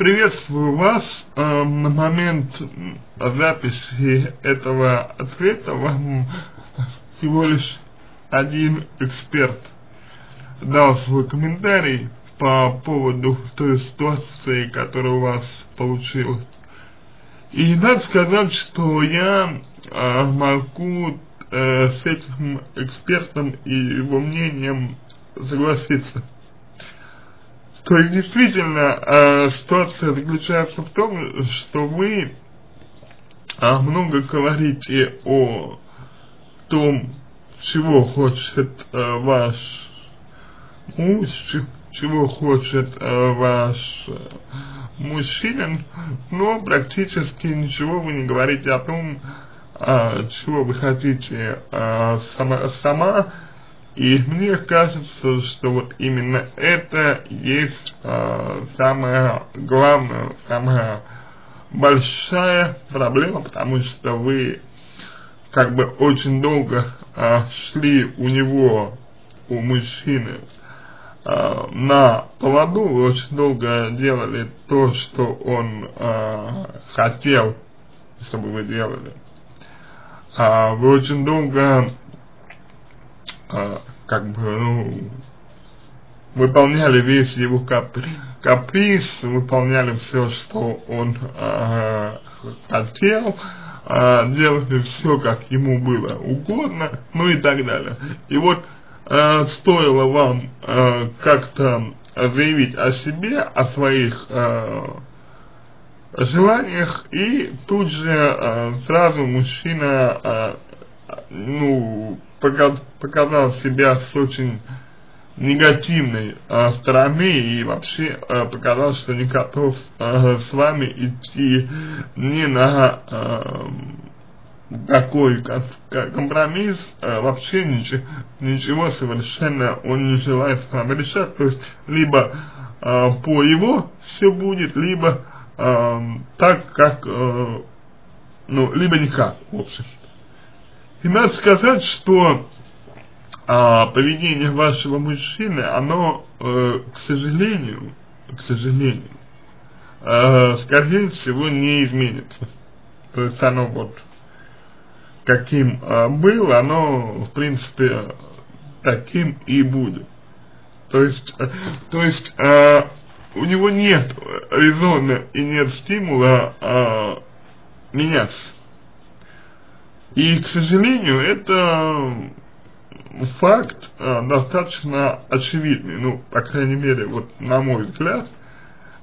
приветствую вас. Э, на момент записи этого ответа вам всего лишь один эксперт дал свой комментарий по поводу той ситуации, которая у вас получилась. И надо сказать, что я э, могу э, с этим экспертом и его мнением согласиться. То есть действительно э, ситуация заключается в том, что вы э, много говорите о том, чего хочет э, ваш муж, чего хочет э, ваш э, мужчина, но практически ничего вы не говорите о том, э, чего вы хотите э, сама, сама и мне кажется, что вот именно это есть э, самая главная, самая большая проблема, потому что вы как бы очень долго э, шли у него, у мужчины, э, на поводу, вы очень долго делали то, что он э, хотел, чтобы вы делали. Э, вы очень долго а, как бы, ну, выполняли весь его капри, каприз, выполняли все, что он э, хотел, э, делали все, как ему было угодно, ну и так далее. И вот э, стоило вам э, как-то заявить о себе, о своих э, желаниях, и тут же э, сразу мужчина, э, ну, показал себя с очень негативной э, стороны и вообще э, показал, что не готов э, с вами идти ни на э, такой компромисс, э, вообще ничего, ничего совершенно он не желает с вами решать, то есть либо э, по его все будет, либо э, так, как, э, ну, либо никак, в общем. И надо сказать, что а, поведение вашего мужчины, оно, э, к сожалению, к сожалению, э, скорее всего, не изменится. То есть оно вот каким э, было, оно, в принципе, таким и будет. То есть, э, то есть э, у него нет резона и нет стимула э, меняться. И, к сожалению, это факт э, достаточно очевидный, ну, по крайней мере, вот на мой взгляд,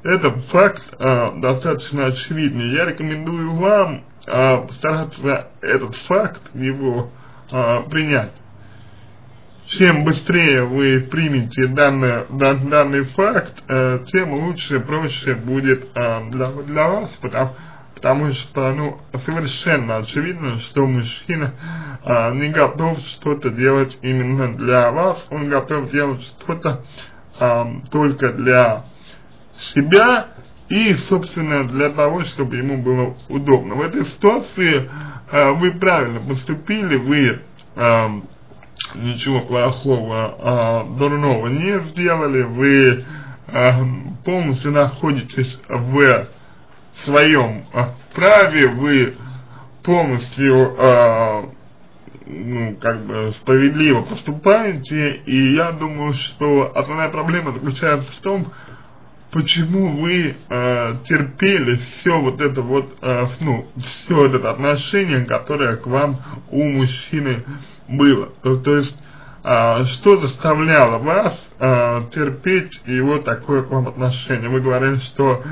это факт э, достаточно очевидный. Я рекомендую вам э, постараться этот факт его э, принять. Чем быстрее вы примете данный, дан, данный факт, э, тем лучше, проще будет э, для, для вас, потому потому что, ну, совершенно очевидно, что мужчина а, не готов что-то делать именно для вас, он готов делать что-то а, только для себя и, собственно, для того, чтобы ему было удобно. В этой ситуации а, вы правильно поступили, вы а, ничего плохого, а, дурного не сделали, вы а, полностью находитесь в своем праве, вы полностью, э, ну, как бы справедливо поступаете, и я думаю, что основная проблема заключается в том, почему вы э, терпели все вот это вот, э, ну, все это отношение, которое к вам у мужчины было. То, то есть, э, что заставляло вас э, терпеть его такое к вам отношение? Вы говорили, что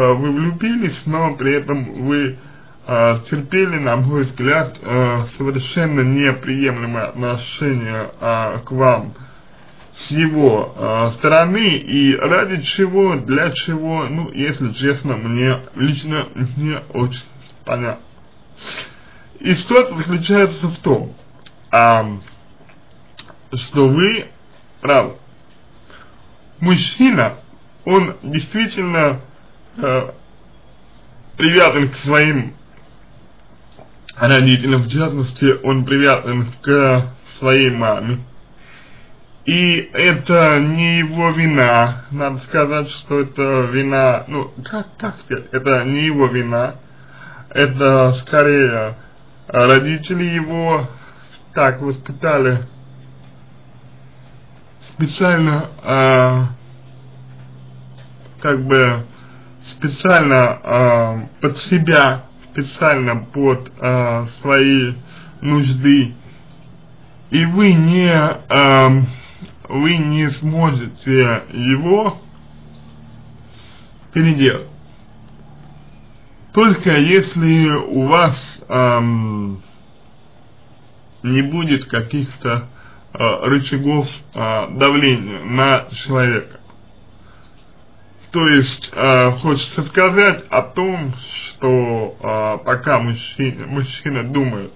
вы влюбились, но при этом вы э, терпели, на мой взгляд, э, совершенно неприемлемое отношение э, к вам с его э, стороны и ради чего, для чего, ну, если честно, мне лично не очень понятно. И ситуация заключается в том, э, что вы правы. Мужчина, он действительно э, привязан к своим родителям, в частности, он привязан к своей маме. И это не его вина, надо сказать, что это вина, ну, как, как сказать, это не его вина, это скорее родители его так воспитали специально, э, как бы, специально э, под себя, специально под э, свои нужды, и вы не, э, вы не сможете его переделать. Только если у вас эм, не будет каких-то э, рычагов э, давления на человека. То есть, э, хочется сказать о том, что э, пока мужчина, мужчина думает,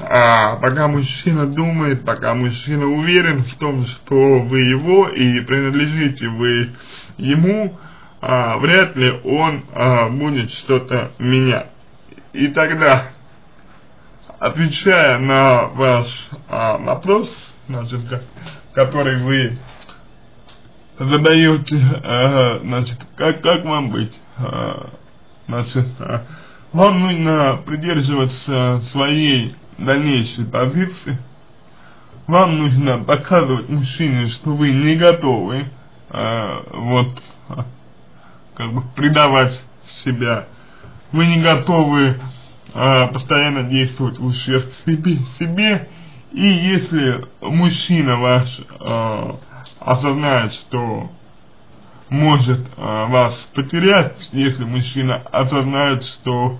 а, пока мужчина думает, пока мужчина уверен в том, что вы его и принадлежите вы ему, а, вряд ли он а, будет что-то менять. И тогда отвечая на ваш а, вопрос, значит, который вы задаете, а, значит, как, как вам быть, а, значит, а, вам нужно придерживаться своей дальнейшей позиции, вам нужно показывать мужчине, что вы не готовы, а, вот, как бы предавать себя, вы не готовы а, постоянно действовать в ущерб себе, себе и если мужчина ваш а, осознает, что может а, вас потерять, если мужчина осознает, что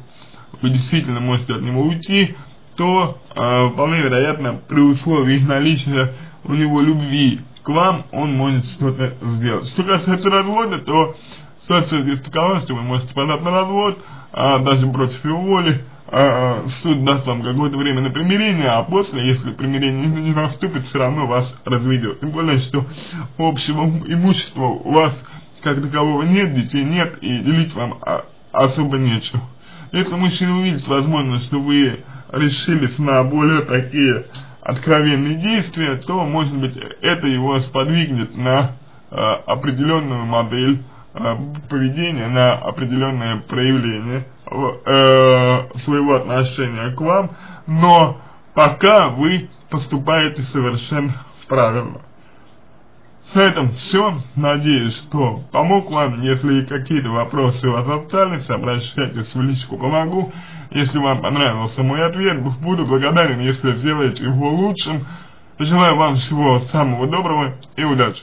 вы действительно можете от него уйти, то а, вполне вероятно при условии наличия у него любви к вам он может что-то сделать. Что касается развода, то ситуация здесь такова, что вы можете подать на развод, а, даже против его воли, а, суд даст вам какое-то время на примирение, а после, если примирение не, не наступит, все равно вас разведет. Тем более, что общего имущества у вас как такового нет, детей нет, и делить вам а, особо нечего. Если мужчина увидит возможность, что вы решились на более такие откровенные действия, то, может быть, это его сподвигнет на э, определенную модель э, поведения, на определенное проявление э, своего отношения к вам, но пока вы поступаете совершенно правильно. С этим все. Надеюсь, что помог вам. Если какие-то вопросы у вас остались, обращайтесь в личку «Помогу». Если вам понравился мой ответ, буду благодарен, если сделаете его лучшим. Желаю вам всего самого доброго и удачи.